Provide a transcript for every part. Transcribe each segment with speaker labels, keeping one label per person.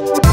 Speaker 1: you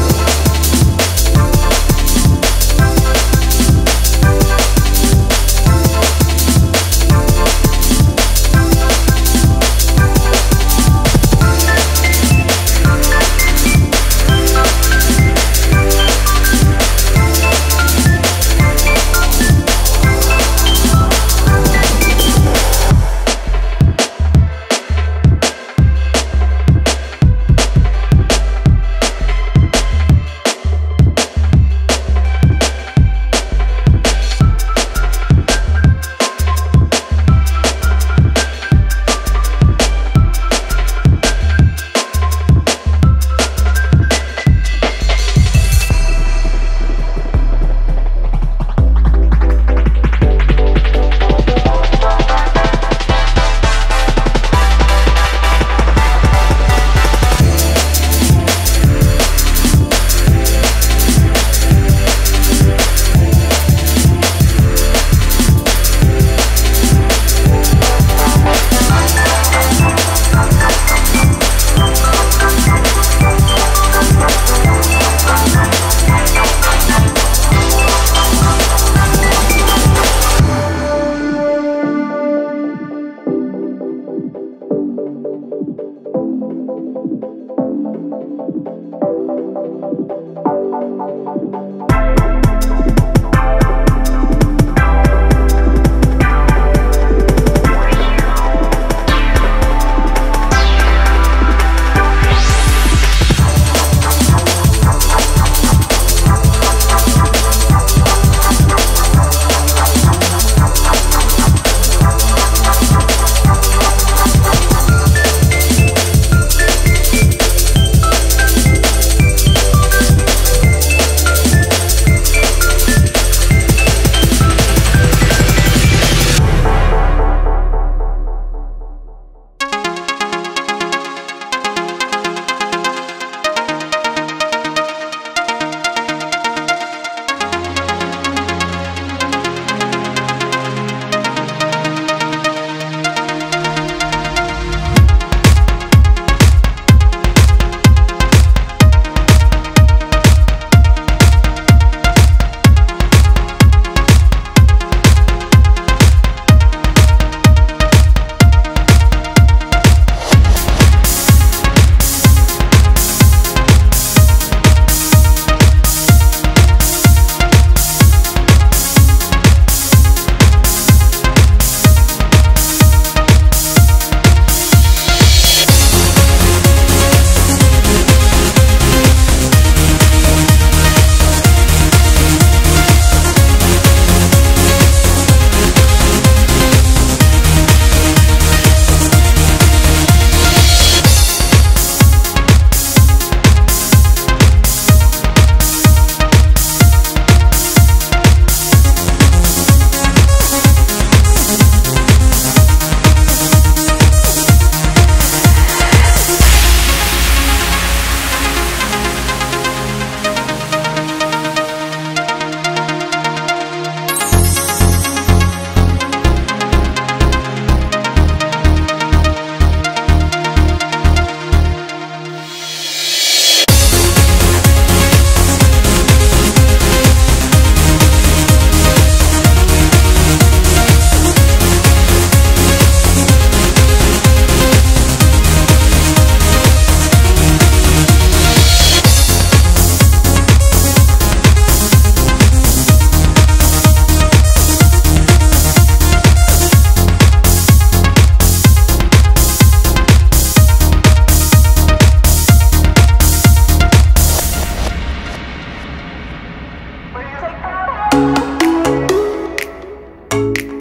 Speaker 1: Thank you.